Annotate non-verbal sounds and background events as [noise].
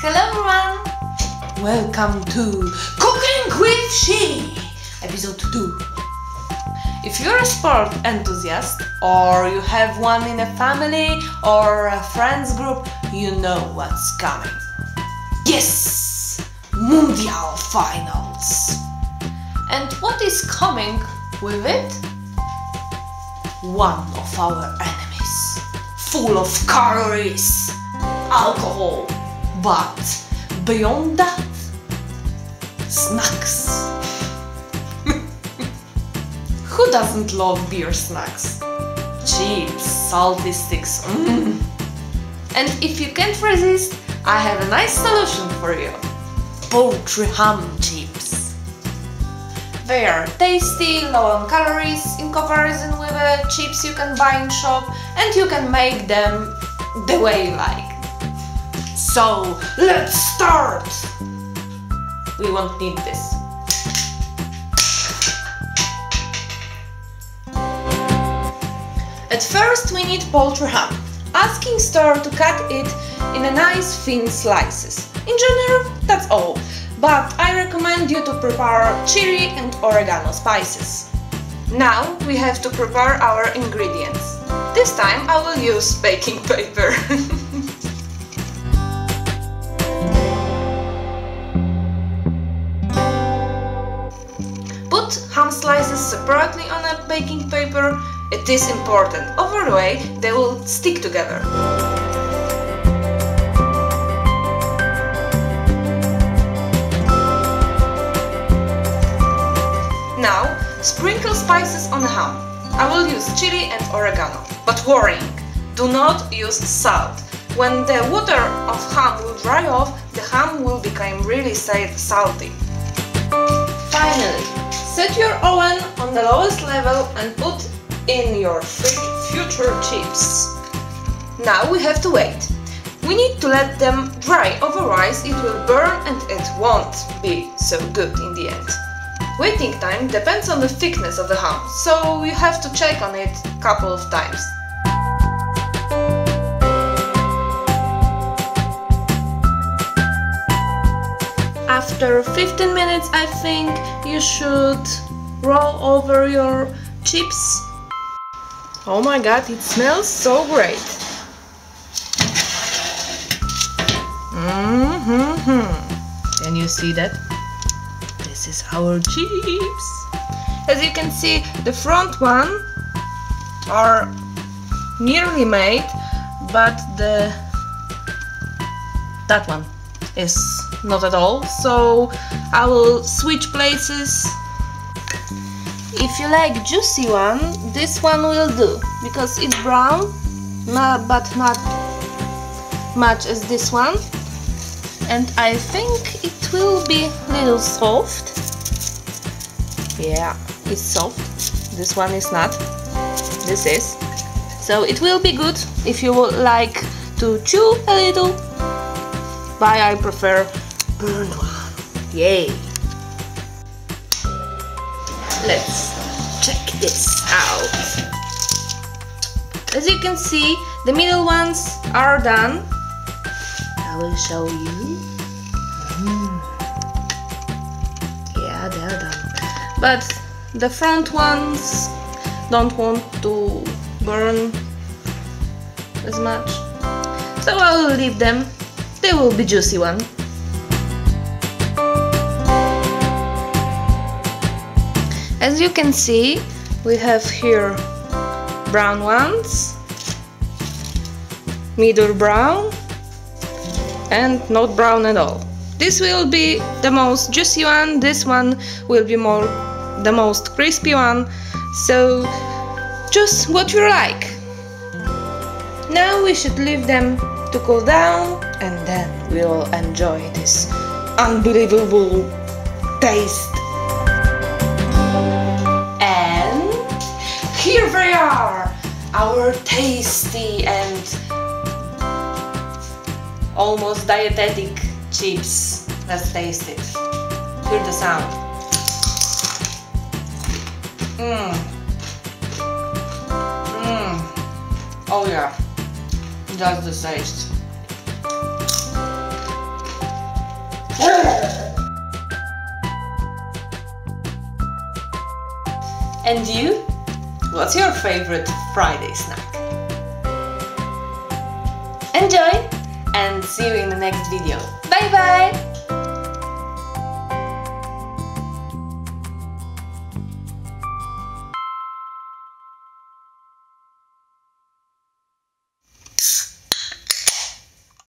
Hello everyone! Welcome to Cooking with Shii, episode 2. If you're a sport enthusiast, or you have one in a family or a friends group, you know what's coming. Yes! Mundial Finals! And what is coming with it? One of our enemies, full of calories, alcohol, but beyond that, snacks. [laughs] Who doesn't love beer snacks? Chips, salty sticks, mmm. And if you can't resist, I have a nice solution for you. Poultry ham chips. They are tasty, low on calories in comparison with the chips you can buy in shop and you can make them the way you like. So, let's start! We won't need this. At first we need poultry ham. Asking store to cut it in a nice thin slices. In general, that's all, but I recommend you to prepare chili and oregano spices. Now we have to prepare our ingredients. This time I will use baking paper. [laughs] separately on a baking paper. It is important, otherwise they will stick together. Now, sprinkle spices on the ham. I will use chili and oregano. But warning, do not use salt. When the water of ham will dry off, the ham will become really salty. Finally, set your oven on the lowest level and put in your future chips. Now we have to wait. We need to let them dry, otherwise it will burn and it won't be so good in the end. Waiting time depends on the thickness of the ham, so you have to check on it a couple of times. After 15 minutes I think you should roll over your chips. Oh my god, it smells so great! Mm-hmm. Can you see that? This is our chips. As you can see, the front one are nearly made, but the that one is not at all. So I will switch places. If you like juicy one, this one will do because it's brown, not, but not much as this one. And I think it will be little soft. Yeah, it's soft. This one is not. This is. So it will be good if you would like to chew a little. But I prefer burned one. Yay! Let's check this out. As you can see, the middle ones are done. I will show you. Mm. Yeah, they're done. But the front ones don't want to burn as much. So I will leave them. They will be juicy one. As you can see, we have here brown ones, middle brown, and not brown at all. This will be the most juicy one, this one will be more the most crispy one, so just what you like. Now we should leave them to cool down and then we'll enjoy this unbelievable taste. And here they are, our tasty and almost dietetic chips. Let's taste it. Hear the sound. Mmm. Mmm. Oh yeah. That's the taste. And you? What's your favorite Friday snack? Enjoy and see you in the next video. Bye bye!